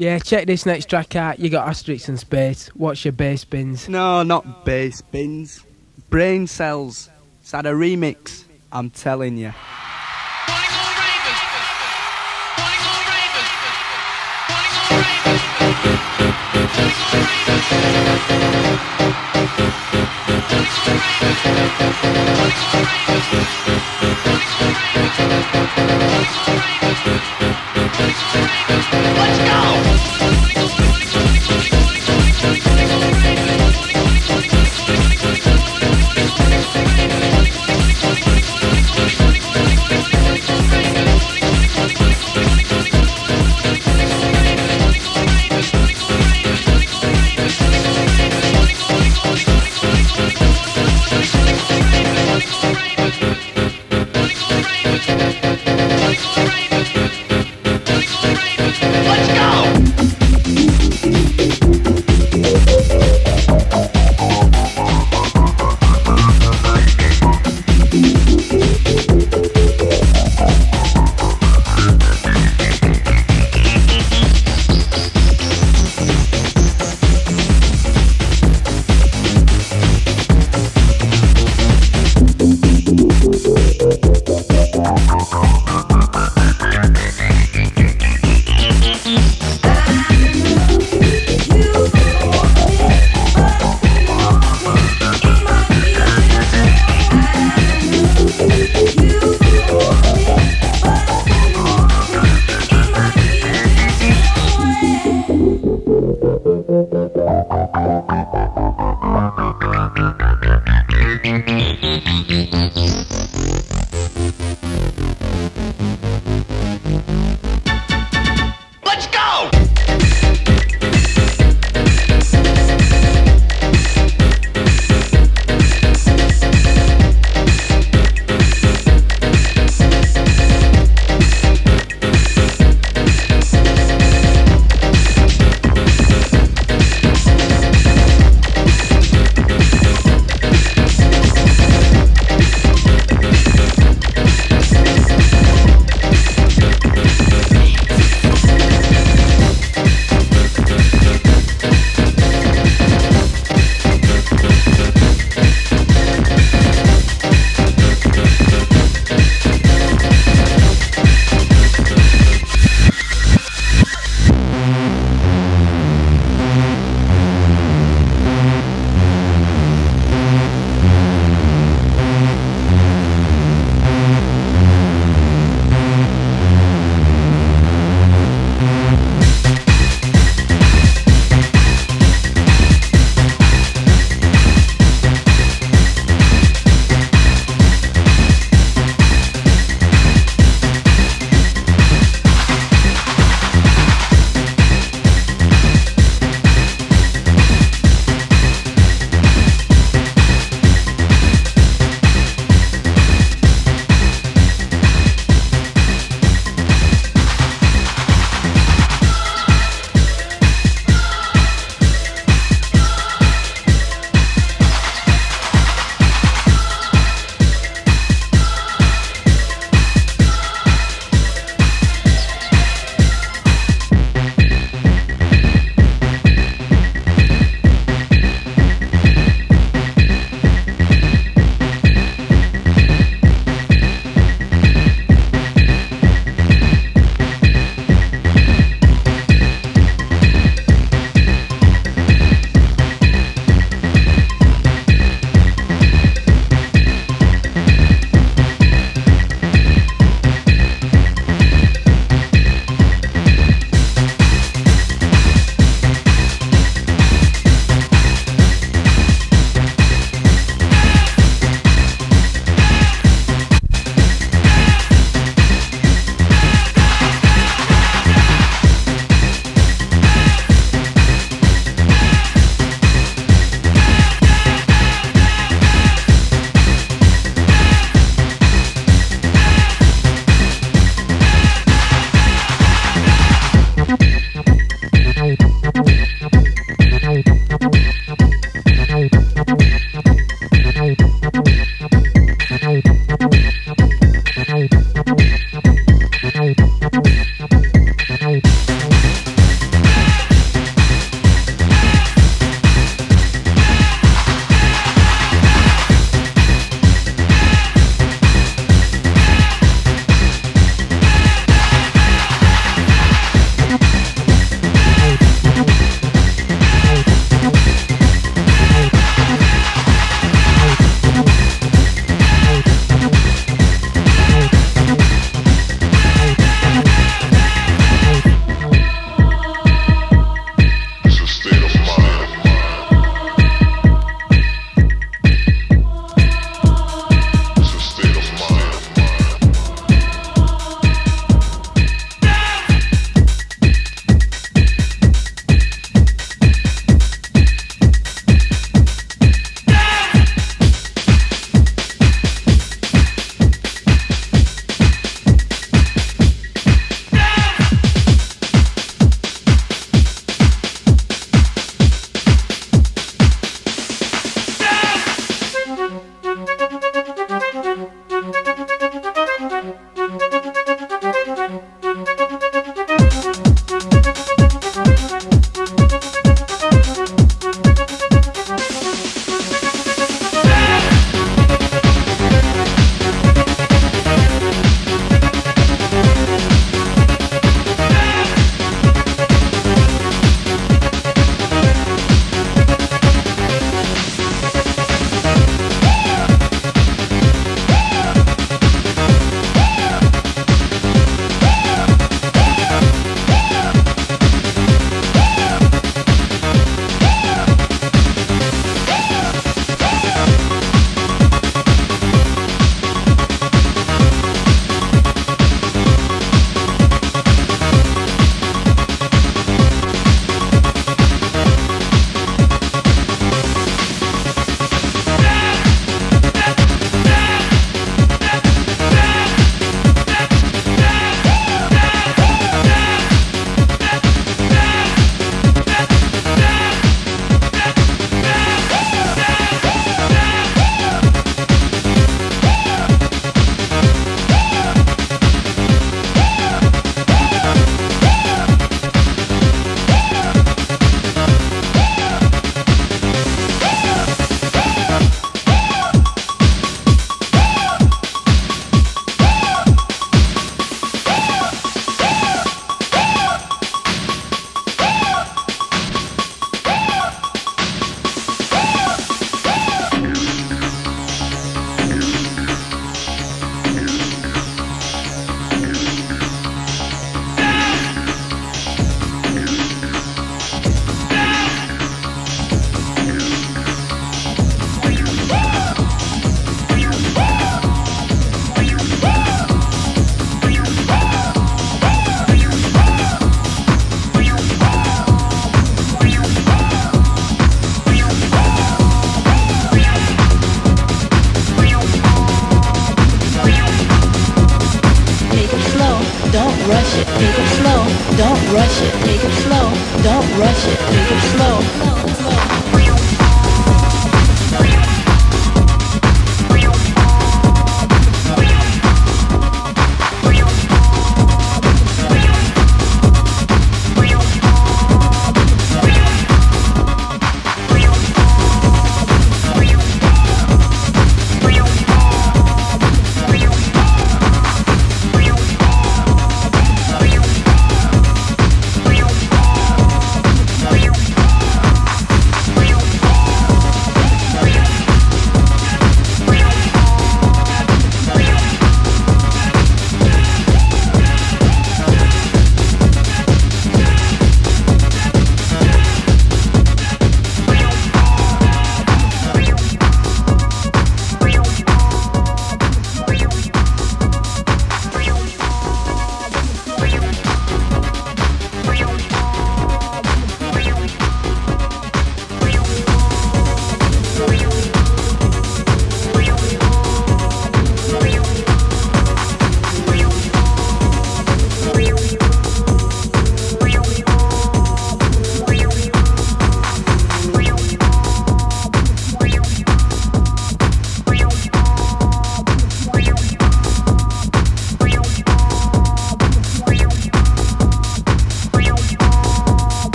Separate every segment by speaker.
Speaker 1: Yeah, check this next track out. You got Asterix and Space. What's your bass bins?
Speaker 2: No, not bass bins. Brain cells. It's had a remix. I'm telling you.
Speaker 3: Let's go!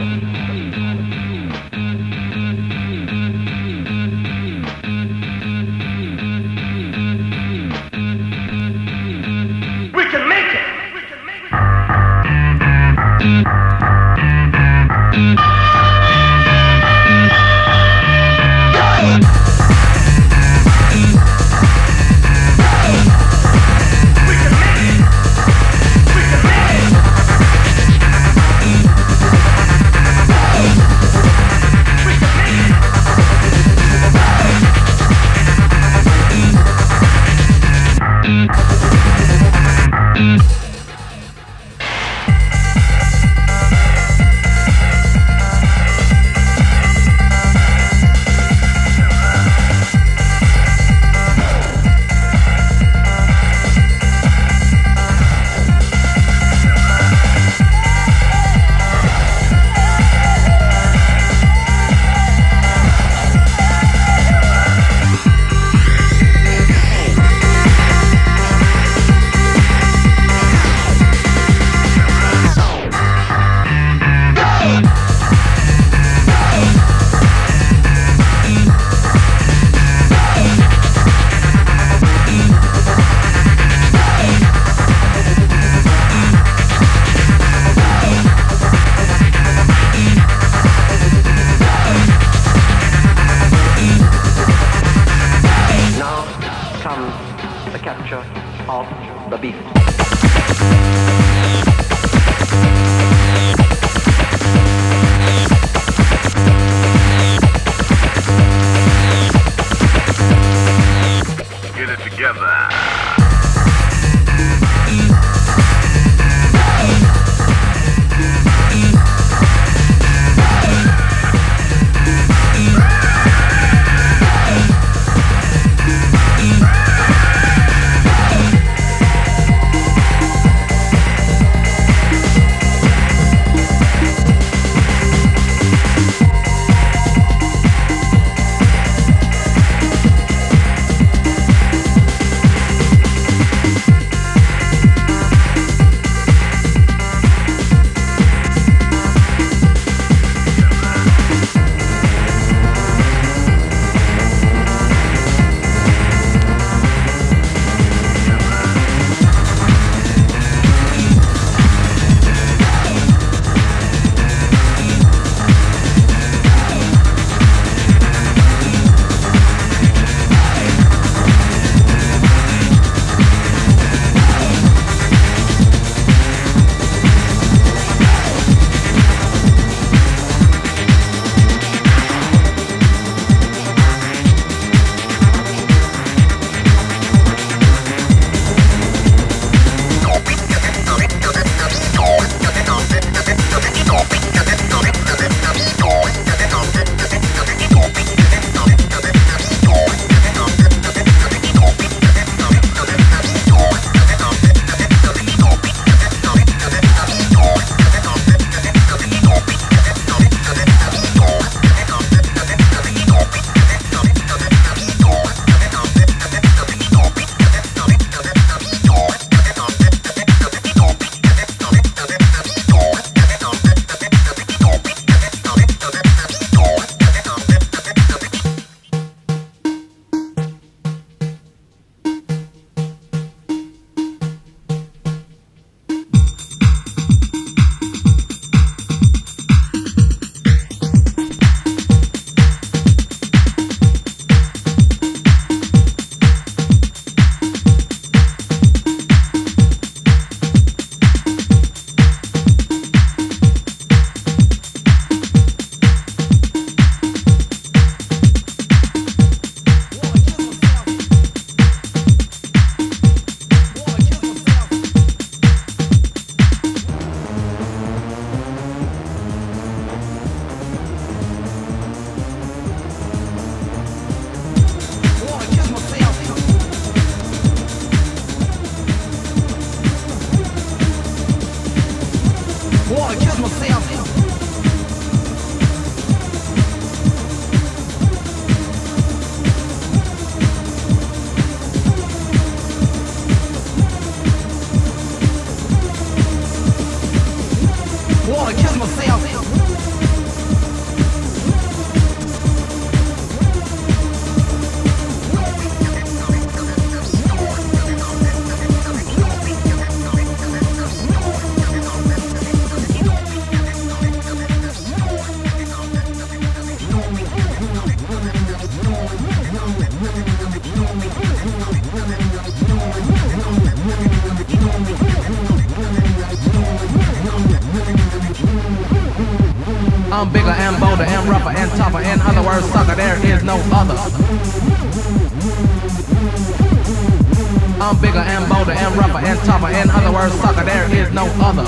Speaker 3: Mm-hmm. no other. I'm bigger and bolder and rougher and tougher. In other words, sucker, there is no other.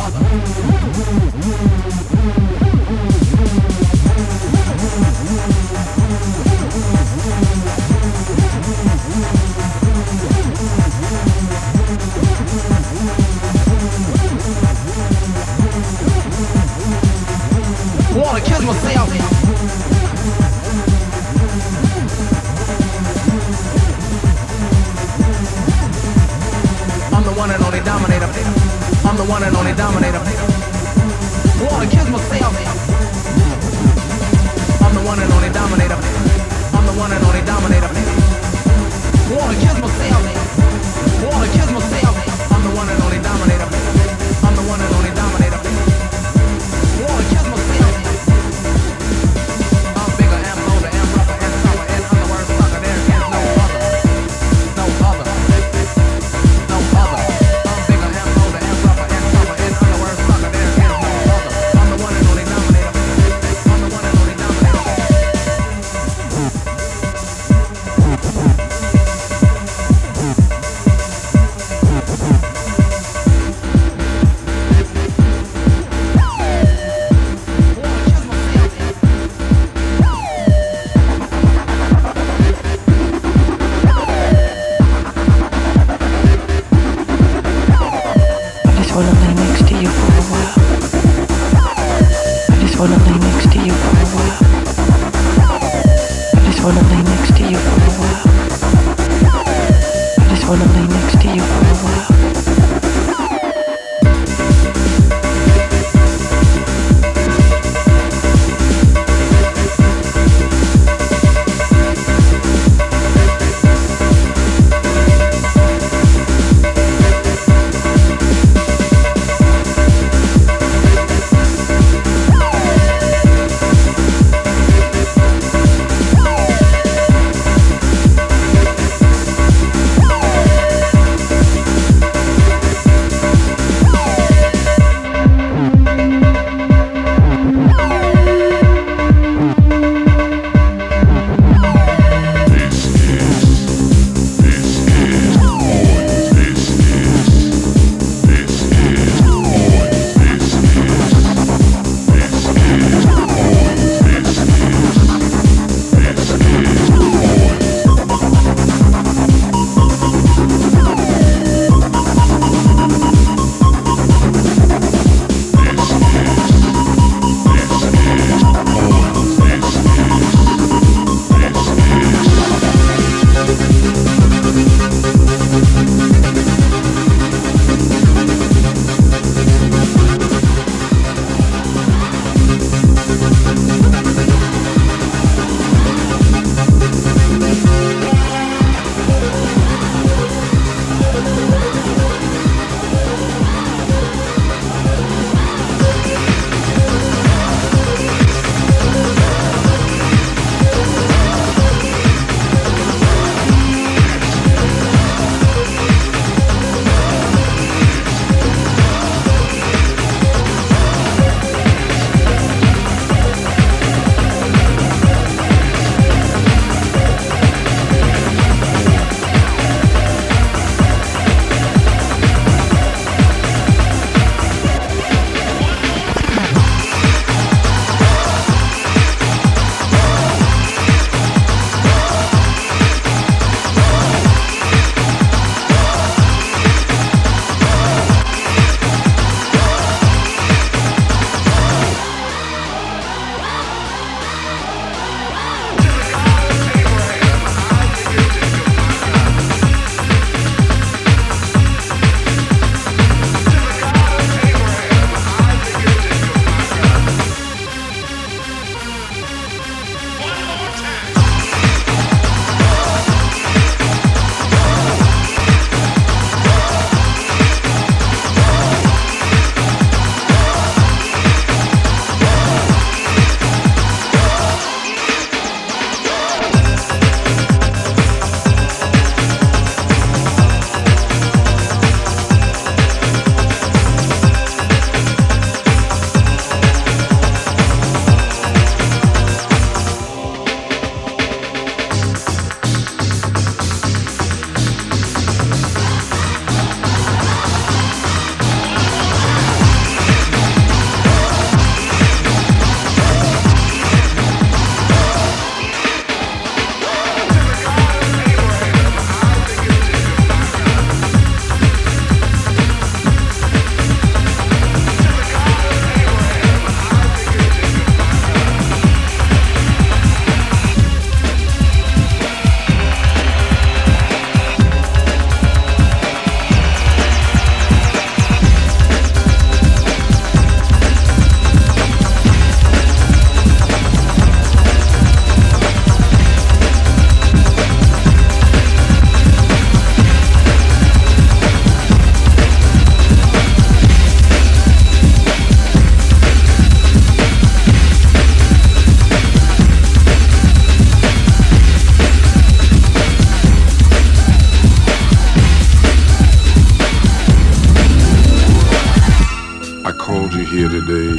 Speaker 4: Here today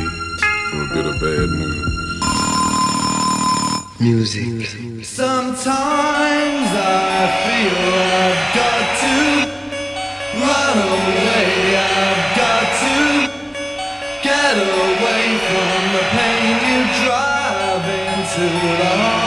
Speaker 4: for a bit of bad news. Music.
Speaker 5: Sometimes I feel I've got to run away. I've got to get away from the pain you drive into the heart